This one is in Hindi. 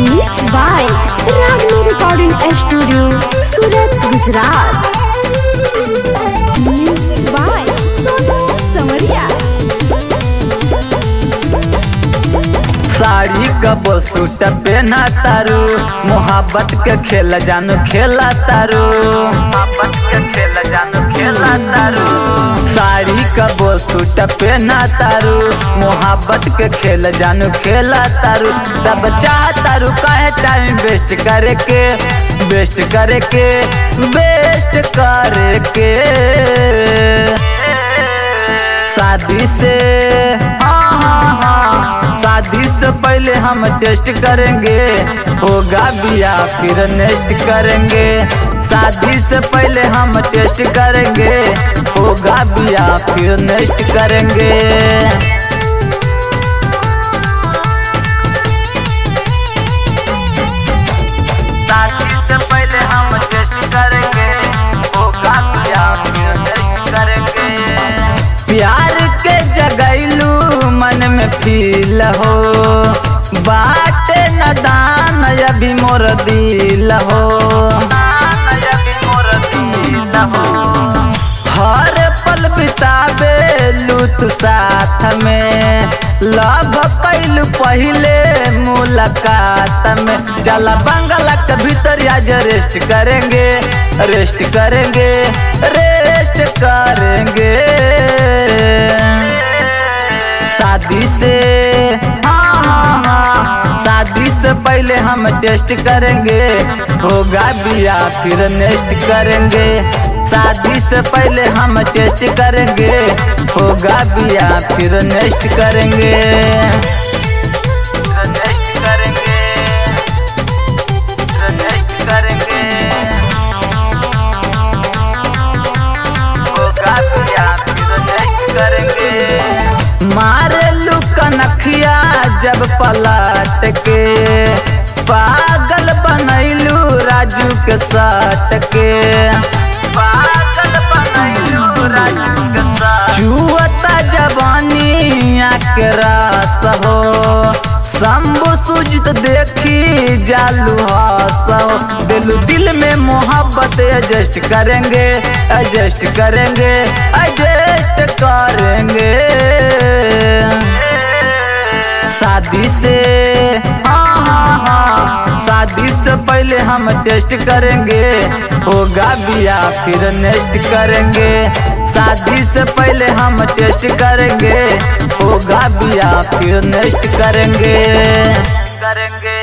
Mix by recording studio Surat Gujarat sari कबो सूट पहना तारू? मोहब्बत के खेल जानू, खेला तारू। मोहब्बत के खेल जानू, खेला तारू। साड़ी कबो सूट पहना तारू। मोहब्बत के खेल जानू खेला तारू। तब चाह तारू, काहे टाइम वेस्ट करे के? वेस्ट करे के? वेस्ट करे के? शादी से शादी से पहले हम टेस्ट करेंगे। होगा बिया, फिर नेक्स्ट करेंगे। शादी से पहले हम टेस्ट करेंगे। होगा बिया फिर नेक्स्ट करेंगे। प्यार के जगैलू मन में फील हो। बाटे नदान अभी मोर दिल हो। हर बिताबे लूत साथ में। लव पहले मुलाकात में। चला बंगला के भीतर आज रेस्ट करेंगे रेस्ट करेंगे रेस्ट करेंगे। शादी से हाँ हाँ हाँ। शादी से पहले हम टेस्ट करेंगे, होगा बिया फिर नेस्ट करेंगे। शादी से पहले हम टेस्ट करेंगे, होगा बिया फिर नेक्स्ट करेंगे? कनखिया जब पलट के, पागल बनैलू राजू के साथ के। चुअता देखी जालू दिल दिल में मोहब्बत एडजस्ट करेंगे एडजस्ट करेंगे एडजस्ट करेंगे। शादी से शादी से पहले हम टेस्ट करेंगे, होगा बिया फिर नेस्ट करेंगे। शादी से पहले हम टेस्ट करेंगे, होगा बिया फिर नेस्ट करेंगे। करेंगे।